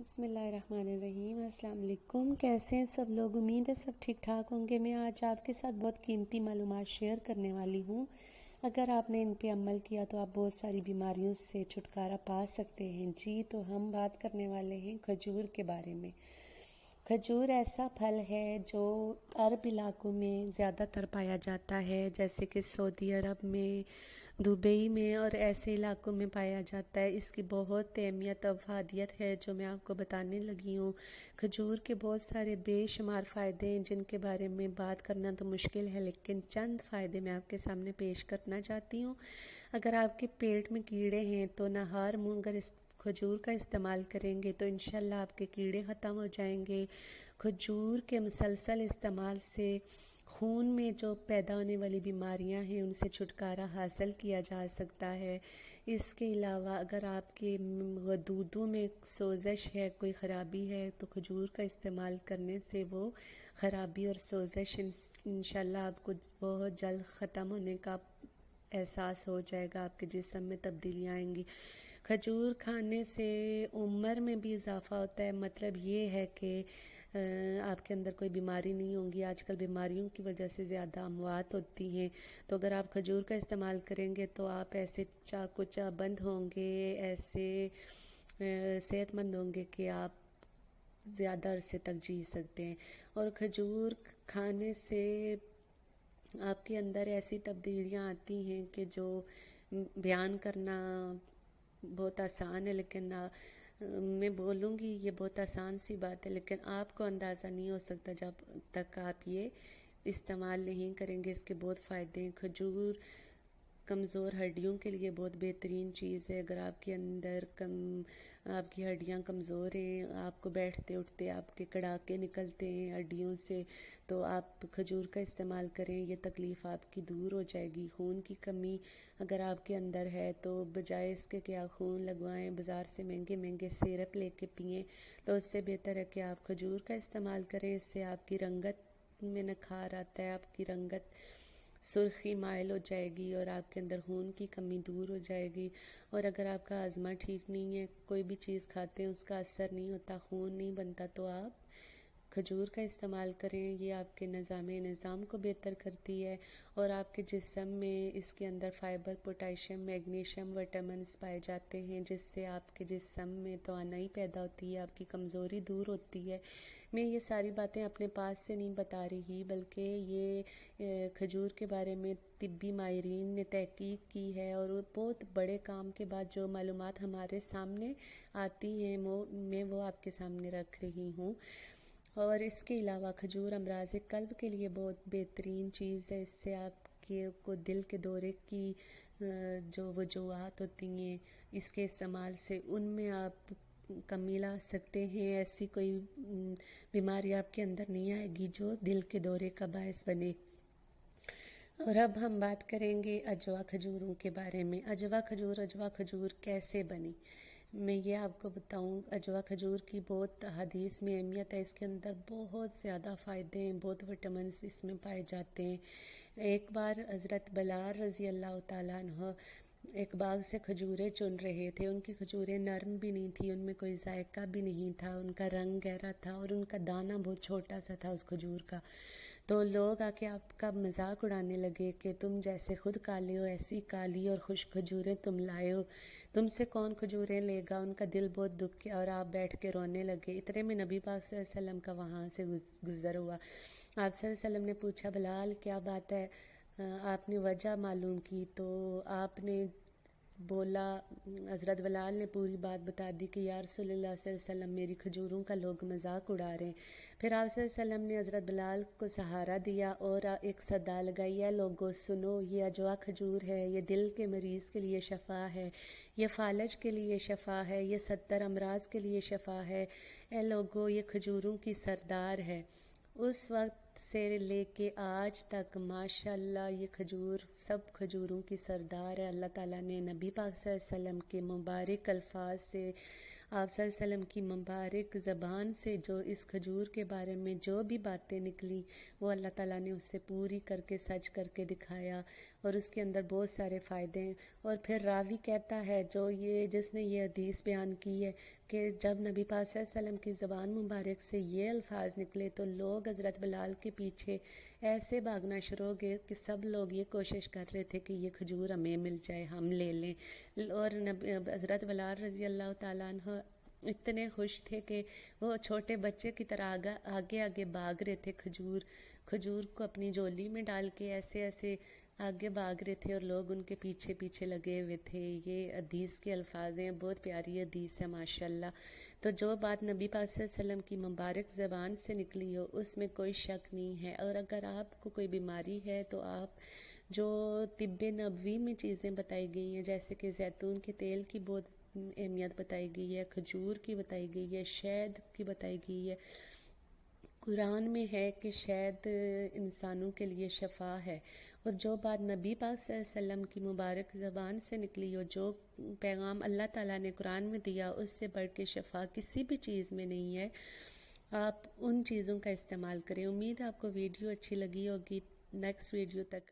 बसमीम अल्लाम कैसे हैं सब लोग? उम्मीद है सब ठीक ठाक होंगे। मैं आज आपके साथ बहुत कीमती मालूम शेयर करने वाली हूँ। अगर आपने इन पे अमल किया तो आप बहुत सारी बीमारियों से छुटकारा पा सकते हैं। जी तो हम बात करने वाले हैं खजूर के बारे में। खजूर ऐसा फल है जो अरब इलाकों में ज़्यादातर पाया जाता है, जैसे कि सऊदी अरब में, दुबई में और ऐसे इलाकों में पाया जाता है। इसकी बहुत अहमियत और फादियत है जो मैं आपको बताने लगी हूँ। खजूर के बहुत सारे बेशुमार फ़ायदे हैं, जिनके बारे में बात करना तो मुश्किल है, लेकिन चंद फ़ायदे मैं आपके सामने पेश करना चाहती हूँ। अगर आपके पेट में कीड़े हैं तो नहार मुँह, अगर खजूर का इस्तेमाल करेंगे तो इन आपके कीड़े ख़त्म हो जाएँगे। खजूर के मुसलसल इस्तेमाल से खून में जो पैदा होने वाली बीमारियाँ हैं, उनसे छुटकारा हासिल किया जा सकता है। इसके अलावा अगर आपके दूधों में सोजश है, कोई ख़राबी है तो खजूर का इस्तेमाल करने से वो ख़राबी और सोजश इन आपको बहुत जल्द ख़त्म होने का एहसास हो जाएगा, आपके जिसम में तब्दीलियाँ आएँगी। खजूर खाने से उम्र में भी इजाफा होता है। मतलब ये है कि आपके अंदर कोई बीमारी नहीं होगी। आजकल बीमारियों की वजह से ज़्यादा अमवात होती हैं। तो अगर आप खजूर का इस्तेमाल करेंगे तो आप ऐसे चाकू बंद होंगे, ऐसे सेहतमंद होंगे कि आप ज़्यादा अरसे तक जी सकते हैं। और खजूर खाने से आपके अंदर ऐसी तब्दीलियाँ आती हैं कि जो बयान करना बहुत आसान है लेकिन आ, मैं बोलूँगी ये बहुत आसान सी बात है लेकिन आपको अंदाज़ा नहीं हो सकता जब तक आप ये इस्तेमाल नहीं करेंगे इसके बहुत फ़ायदे हैं। खजूर कमज़ोर हड्डियों के लिए बहुत बेहतरीन चीज़ है। अगर आपके अंदर कम, आपकी हड्डियाँ कमज़ोर हैं, आपको बैठते उठते, आपके कड़ाके निकलते हैं हड्डियों से तो आप खजूर का इस्तेमाल करें। यह तकलीफ़ आपकी दूर हो जाएगी, खून की कमी अगर आपके अंदर है तो बजाय इसके कि आप खून लगवाएँ, बाज़ार से महँगे महँगे सिरप लेके पिए तो उससे बेहतर है कि आप खजूर का इस्तेमाल करें। इससे आपकी रंगत में नखार आता है, आपकी रंगत सुर्खी मायल हो जाएगी और आपके अंदर खून की कमी दूर हो जाएगी। और अगर आपका आज़मा ठीक नहीं है, कोई भी चीज़ खाते हैं, उसका असर नहीं होता, खून नहीं बनता तो आप खजूर का इस्तेमाल करें। ये आपके निज़ाम निज़ाम को बेहतर करती है और आपके जिसम में इसके अंदर फाइबर, पोटाशियम, मैग्नीशियम विटामिन पाए जाते हैं, जिससे आपके जिसम में तो आना ही पैदा होती है, आपकी कमज़ोरी दूर होती है। मैं ये सारी बातें अपने पास से नहीं बता रही, बल्कि ये खजूर के बारे में तिब्बी माहरीन ने तहकीक की है और बहुत बड़े काम के बाद जो मालूम हमारे सामने आती हैं, वो, मैं वो आपके सामने रख रही हूँ। और इसके अलावा खजूर अमराज कल्ब के लिए बहुत बेहतरीन चीज़ है, इससे आपके, को दिल के दौरे की जो वजूहत होती हैं, इसके इस्तेमाल से उनमें आप कमी ला सकते हैं, ऐसी कोई बीमारी आपके अंदर नहीं आएगी जो दिल के दौरे का बायस बने। और अब हम बात करेंगे अजवा खजूरों के बारे में। अजवा खजूर अजवा खजूर कैसे बनी? मैं ये आपको बताऊँ, अजवा खजूर की बहुत हदीस में अहमियत है। इसके अंदर बहुत ज़्यादा फ़ायदे हैं, बहुत विटामिन इसमें पाए जाते हैं। एक बार हज़रत बलार रज़ी अल्लाह तह एक बाग से खजूरें चुन रहे थे, उनकी खजूरें नरम भी नहीं थी, उनमें कोई जायका भी नहीं था, उनका रंग गहरा था और उनका दाना बहुत छोटा सा था उस खजूर का। तो लोग आके आपका मज़ाक उड़ाने लगे कि तुम जैसे खुद काले हो, ऐसी काली और खुश खजूरें तुम लाए हो। तुमसे कौन खजूरें लेगा? उनका दिल बहुत दुख किया और आप बैठ के रोने लगे। इतने में नबी पाक वसल्लम का वहाँ से गुजर हुआ। आप वसल्लम ने पूछा, बलाल, क्या बात है? आपने वजह मालूम की तो आपने बोला, हज़रत बलाल ने पूरी बात बता दी कि यार सल्लल्लाहु मेरी खजूरों का लोग मज़ाक उड़ा रहे हैं फिर आप वसल्लम ने हज़रत बलाल को सहारा दिया और एक सदा लगाई है लोगों, सुनो, ये अजवा खजूर है, ये दिल के मरीज़ के लिए शफा है, ये फालज के लिए शफा है, ये सत्तर अमराज के लिए शफा है। ए लोगो, ये खजूरों की सरदार है। उस वक्त से लेके आज तक माशाल्लाह ये खजूर, सब खजूरों की सरदार है। अल्लाह ताला ने नबी पाक वसल्लम के मुबारक अल्फाज से, आप वसल्लम की मुबारक ज़बान से जो इस खजूर के बारे में जो भी बातें निकली, वो अल्लाह ताला ने उससे पूरी करके सच करके दिखाया। और उसके अंदर बहुत सारे फ़ायदे हैं। और फिर रावी कहता है, जो ये, जिसने ये हदीस बयान की है कि जब नबी पास सल्लम की ज़बान मुबारक से ये अल्फाज निकले तो लोग हज़रत बलाल के पीछे ऐसे भागना शुरू हो गए कि सब लोग ये कोशिश कर रहे थे कि ये खजूर हमें मिल जाए, हम ले लें। और हज़रत बलाल रज़ी अल्लाह तह इतने खुश थे कि वो छोटे बच्चे की तरह आगे आगे आगे भाग रहे थे खजूर खजूर को अपनी झोली में डाल के ऐसे ऐसे आगे भाग रहे थे और लोग उनके पीछे पीछे लगे हुए थे। ये अदीस के अल्फाज हैं, बहुत प्यारी अदीस है, माशाल्लाह। तो जो बात नबी पासम की मुबारक ज़बान से निकली हो, उसमें कोई शक नहीं है। और अगर आपको कोई बीमारी है तो आप जो तिब नबवी में चीज़ें बताई गई हैं, जैसे कि जैतून के तेल की बहुत अहमियत बताई गई है, खजूर की बताई गई है, शहद की बताई गई है कुरान में है कि शायद इंसानों के लिए शफा है। और जो बात नबी पाक की मुबारक ज़बान से निकली और जो पैगाम अल्लाह ताला ने कुरान में दिया, उससे बढ़ के शफा किसी भी चीज़ में नहीं है। आप उन चीज़ों का इस्तेमाल करें। उम्मीद है आपको वीडियो अच्छी लगी होगी। नेक्स्ट वीडियो तक